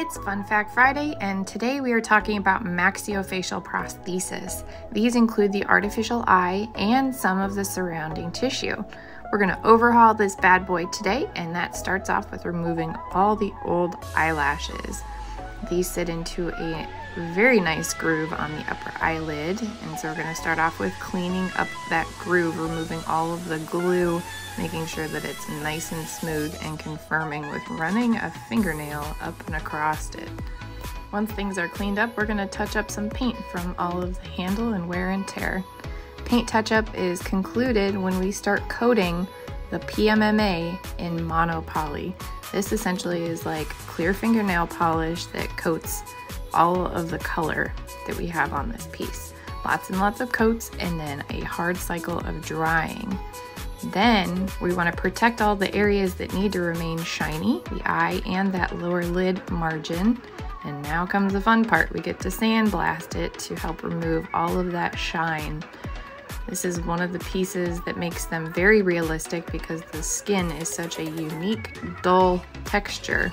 It's Fun Fact Friday, and today we are talking about maxillofacial prosthesis. These include the artificial eye and some of the surrounding tissue. We're going to overhaul this bad boy today, and that starts off with removing all the old eyelashes. These sit into a very nice groove on the upper eyelid, and so we're going to start off with cleaning up that groove, removing all of the glue, making sure that it's nice and smooth, and confirming with running a fingernail up and across it. Once things are cleaned up, we're going to touch up some paint from all of the handle and wear and tear. Paint touch-up is concluded when we start coating the PMMA in monopoly. This essentially is like clear fingernail polish that coats all of the color that we have on this piece. Lots and lots of coats and then a hard cycle of drying. Then we want to protect all the areas that need to remain shiny, the eye and that lower lid margin. And now comes the fun part. We get to sandblast it to help remove all of that shine this is one of the pieces that makes them very realistic because the skin is such a unique, dull texture.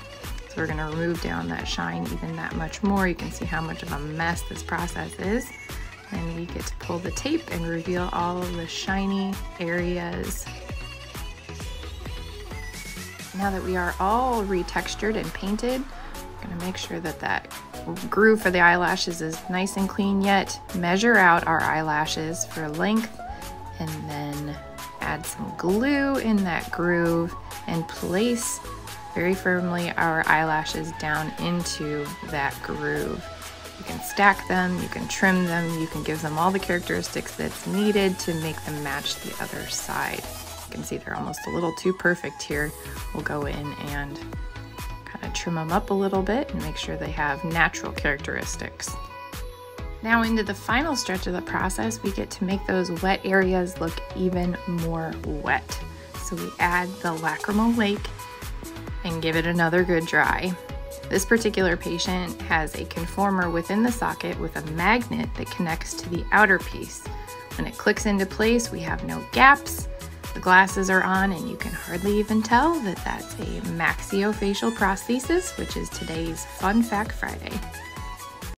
So we're gonna remove down that shine even that much more. You can see how much of a mess this process is. And we get to pull the tape and reveal all of the shiny areas. Now that we are all retextured and painted, I'm gonna make sure that that groove for the eyelashes is nice and clean yet. Measure out our eyelashes for length and then add some glue in that groove and place very firmly our eyelashes down into that groove. You can stack them, you can trim them, you can give them all the characteristics that's needed to make them match the other side. You can see they're almost a little too perfect here. We'll go in and trim them up a little bit and make sure they have natural characteristics. Now into the final stretch of the process, we get to make those wet areas look even more wet. So we add the lacrimal lake and give it another good dry. This particular patient has a conformer within the socket with a magnet that connects to the outer piece. When it clicks into place, we have no gaps, the glasses are on and you can hardly even tell that that's a maxillofacial prosthesis, which is today's Fun Fact Friday.